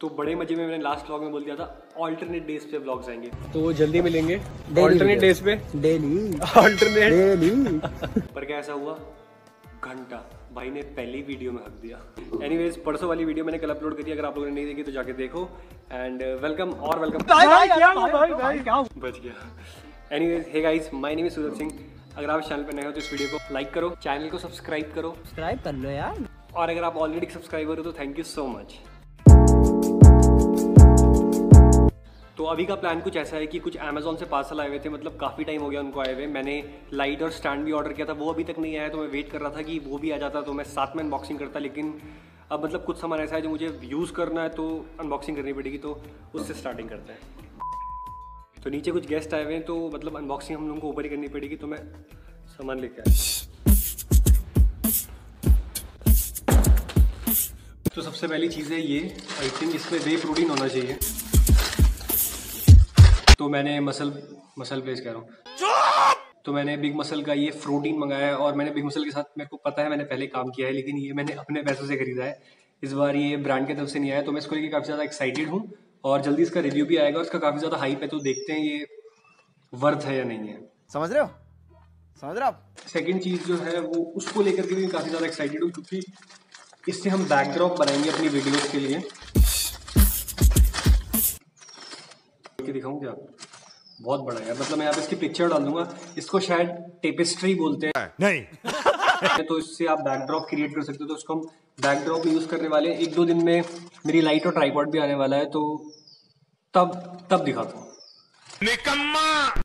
तो बड़े मज़े में मैंने लास्ट व्लॉग में बोल दिया था ऑल्टरनेट डेज़ पे व्लॉग्स आएँगे। तो जल्दी मिलेंगे। ऑल्टरनेट डेज़ पे? डेली ऑल्टरनेट डेली पर क्या ऐसा हुआ? घंटा। भाई ने पहली वीडियो में हक दिया। एनीवेज परसों वाली वीडियो मैंने कल अपलोड करी अगर आप लोगों ने नहीं देखी तो जाके देखो। एंड वेलकम और वेलकम बच गया। Anyways hey guys my name is Suraj Singh अगर आप चैनल पर नए हो तो इस वीडियो को लाइक करो चैनल को सब्सक्राइब करो। सब्सक्राइब कर लो यार। और अगर आप ऑलरेडी सब्सक्राइबर हो तो थैंक यू सो मच तो अभी का प्लान कुछ ऐसा है कि कुछ अमेजोन से पार्सल आए हुए थे मतलब काफ़ी टाइम हो गया उनको आए हुए। मैंने लाइट और स्टैंड भी ऑर्डर किया था, वो अभी तक नहीं आया तो मैं वेट कर रहा था कि वो भी आ जाता तो मैं साथ में अनबॉक्सिंग करता, लेकिन अब मतलब कुछ सामान ऐसा है जो मुझे यूज़ करना है तो अनबॉक्सिंग करनी पड़ेगी तो उससे स्टार्टिंग करते हैं। तो नीचे कुछ गेस्ट आए हुए हैं तो मतलब अनबॉक्सिंग हम लोगों को ऊपर ही करनी पड़ेगी तो मैं सामान लेके आया। तो सबसे पहली चीज़ है ये आई थिंक इसमें वे प्रोटीन होना चाहिए। तो मैंने मसल मसल प्लेस कह रहा हूँ। तो मैंने बिग मसल का ये प्रोटीन मंगाया है और मैंने बिग मसल के साथ मेरे को पता है मैंने पहले काम किया है लेकिन ये मैंने अपने पैसों से खरीदा है। इस बार ये ब्रांड की तरफ़ से नहीं आया तो मैं इसको लेकर काफ़ी ज़्यादा एक्साइटेड हूँ और जल्दी इसका रिव्यू भी आएगा उसका काफ़ी ज़्यादा हाइप है तो देखते हैं ये वर्थ है या नहीं है। समझ रहे हो? समझ रहे हो आप? सेकेंड चीज़ जो है वो उसको लेकर के भी काफ़ी ज़्यादा एक्साइटेड हूँ क्योंकि इससे हम बैकड्रॉप बनाएँगे अपनी वीडियोस के लिए। के दिखाऊँ क्या? बहुत बड़ा है मतलब मैं आप इसकी पिक्चर डाल दूँगा इसको शायद टेपेस्ट्री बोलते हैं। नहीं। तो इससे आप बैकड्रॉप क्रिएट कर सकते हो तो उसको हम बैकड्रॉप यूज़ करने वाले एक दो दिन में मेरी लाइट और ट्राईपॉड भी आने वाला है तो तब तब दिखाता हूँ।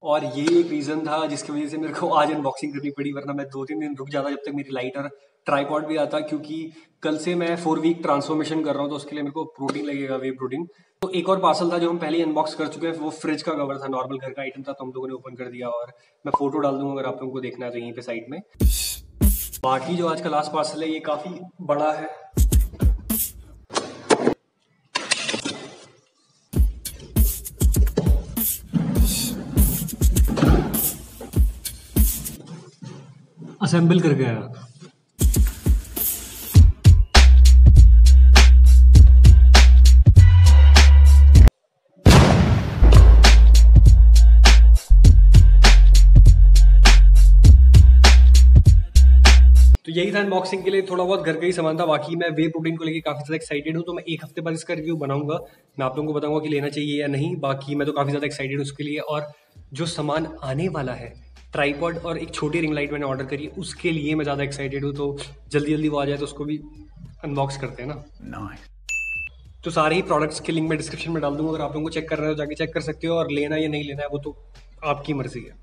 और ये एक रीजन था जिसकी वजह से मेरे को आज अनबॉक्सिंग करनी पड़ी, वरना मैं दो तीन दिन रुक जाता जब तक मेरी लाइट और ट्राईपॉड भी आता, क्योंकि कल से मैं फोर वीक ट्रांसफॉर्मेशन कर रहा हूँ तो उसके लिए मेरे को प्रोटीन लगेगा वे प्रोटीन तो एक और पार्सल था जो हम पहले अनबॉक्स कर चुके हैं, वो फ्रिज का कवर था नॉर्मल घर का आइटम था तो हम लोगों ने ओपन कर दिया और मैं फ़ोटो डाल दूँगा अगर आप लोगों को देखना है तो यहीं पे साइड में। बाकी जो आज का लास्ट पार्सल है, ये काफ़ी बड़ा है असेंबल कर गया तो यही था अनबॉक्सिंग के लिए, थोड़ा बहुत घर का ही सामान था, बाकी मैं वे प्रोटीन को लेकर काफ़ी ज़्यादा एक्साइटेड हूँ तो मैं एक हफ़्ते बाद इसका रिव्यू बनाऊँगा। मैं आप लोगों को बताऊँगा कि लेना चाहिए या नहीं, बाकी मैं तो काफ़ी ज़्यादा एक्साइटेड हूँ उसके लिए। और जो सामान आने वाला है ट्राईपॉड और एक छोटी रिंग लाइट मैंने ऑर्डर करी है उसके लिए मैं ज़्यादा एक्साइटेड हूँ तो जल्दी जल्दी वो आ जाए तो उसको भी अनबॉक्स करते हैं ना nice. तो सारे ही प्रोडक्ट्स के लिंक मैं डिस्क्रिप्शन में डाल दूँगा अगर आप लोगों को चेक कर रहे हो जाके चेक कर सकते हो और लेना या नहीं लेना है वो तो आपकी मर्ज़ी है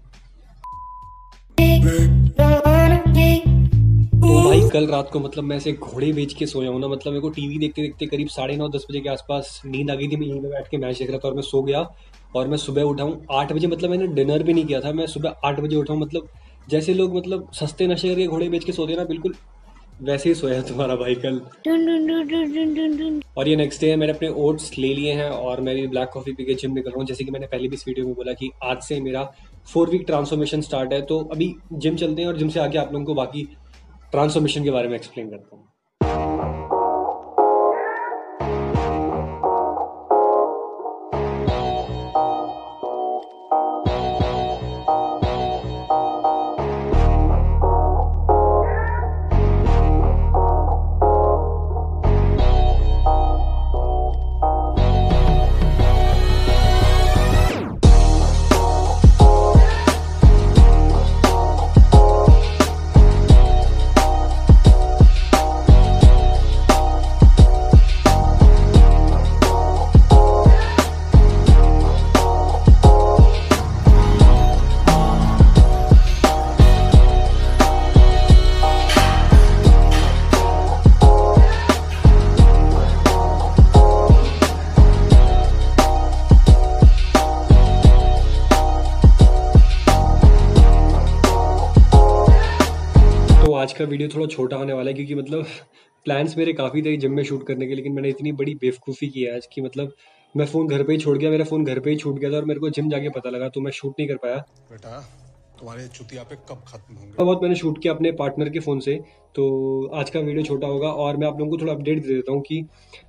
तो कल रात को मतलब मैं ऐसे घोड़े बेच के सोया हूँ ना मतलब मेरे को टीवी देखते देखते करीब साढ़े नौ दस बजे के आसपास नींद आ गई थी मैं यहीं पे बैठ के मैच देख रहा था और मैं सो गया और मैं सुबह उठा हूँ। आठ बजे मतलब मैंने डिनर भी नहीं किया था मैं सुबह आठ बजे उठा हूँ मतलब जैसे लोग मतलब सस्ते नशे करके घोड़े बेच के सोते ना बिल्कुल वैसे ही सोया तुम्हारा भाई कल। और ये नेक्स्ट डे है मैंने अपने ओट्स ले लिए हैं और मैं भी ब्लैक कॉफ़ी पी के जिम निकल रहा हूँ। जैसे कि मैंने पहले भी इस वीडियो में बोला कि आज से मेरा फोर वीक ट्रांसफॉर्मेशन स्टार्ट है तो अभी जिम चलते हैं और जिम से आके आप लोगों को बाकी ट्रांसफॉर्मेशन के बारे में एक्सप्लेन करता हूँ। का वीडियो थोड़ा छोटा होने वाला है क्योंकि मतलब प्लान्स मेरे काफ़ी थे जिम में शूट करने के, लेकिन मैंने इतनी बड़ी बेवकूफ़ी की है आज कि मतलब मैं फ़ोन घर पे ही छोड़ गया, मेरा फ़ोन घर पे ही छूट गया था और मेरे को जिम जाके पता लगा तो मैं शूट नहीं कर पाया। बेटा तुम्हारे चुतिया पे कब खत्म होंगे? बहुत मैंने शूट किया अपने पार्टनर के फ़ोन से तो आज का वीडियो छोटा होगा और मैं आप लोगों को थोड़ा अपडेट दे देता हूँ कि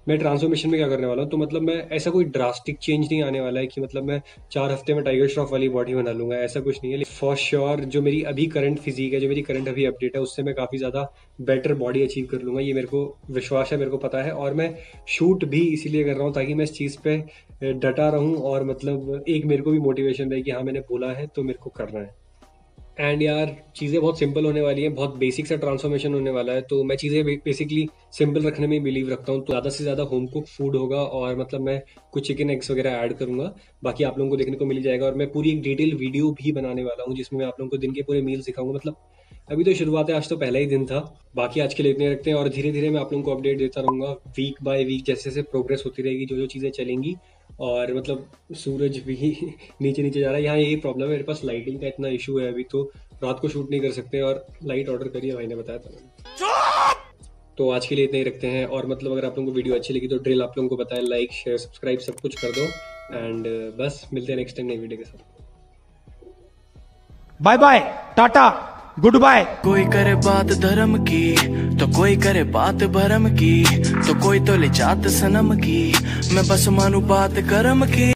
मैं ट्रांसफॉर्मेशन में क्या करने वाला हूँ। तो मतलब मैं ऐसा कोई ड्रास्टिक चेंज नहीं आने वाला है कि मतलब मैं चार हफ़्ते में टाइगर श्रॉफ वाली बॉडी बना लूँगा, ऐसा कुछ नहीं है। फॉर श्योर जो मेरी अभी करंट फिजिक है, जो मेरी करंट अभी अपडेट है, उससे मैं काफ़ी ज़्यादा बेटर बॉडी अचीव कर लूँगा, ये मेरे को विश्वास है, मेरे को पता है। और मैं शूट भी इसीलिए कर रहा हूँ ताकि मैं इस चीज़ पे डटा रहूँ और मतलब एक मेरे को भी मोटिवेशन रहे कि हाँ मैंने बोला है तो मेरे को करना है। एंड यार, चीज़ें बहुत सिंपल होने वाली हैं, बहुत बेसिक सा ट्रांसफॉर्मेशन होने वाला है तो मैं चीज़ें बेसिकली सिंपल रखने में बिलीव रखता हूँ तो ज़्यादा से ज़्यादा होम कुक फ़ूड होगा और मतलब मैं कुछ चिकन एग्स वगैरह ऐड करूँगा, बाकी आप लोगों को देखने को मिल जाएगा और मैं पूरी एक डिटेल वीडियो भी बनाने वाला हूँ, जिसमें मैं आप लोगों को दिन के पूरे मील सिखाऊँगा मतलब अभी तो शुरुआत है, आज तो पहला ही दिन था, बाकी आज के लिए इतने रखते हैं और धीरे धीरे मैं आप लोगों को अपडेट देता रहूँगा वीक बाय वीक जैसे जैसे प्रोग्रेस होती रहेगी जो जो चीज़ें चलेंगी और मतलब सूरज भी नीचे नीचे जा रहा है। यहाँ यही प्रॉब्लम है मेरे पास लाइटिंग का इतना इशू है अभी तो। रात को शूट नहीं कर सकते और लाइट ऑर्डर करिए भाई ने बताया था। तो आज के लिए इतना ही रखते हैं और मतलब अगर आप लोगों को वीडियो अच्छी लगी तो ड्रिल आप लोगों को बताएँ लाइक शेयर सब्सक्राइब सब कुछ कर दो। एंड बस मिलते हैं नेक्स्ट टाइम नई वीडियो के साथ। Bye bye tata good bye कोई करे बात धर्म की तो कोई करे बात भरम की तो कोई तो ले जात सनम की। मैं बस मानू बात करम की।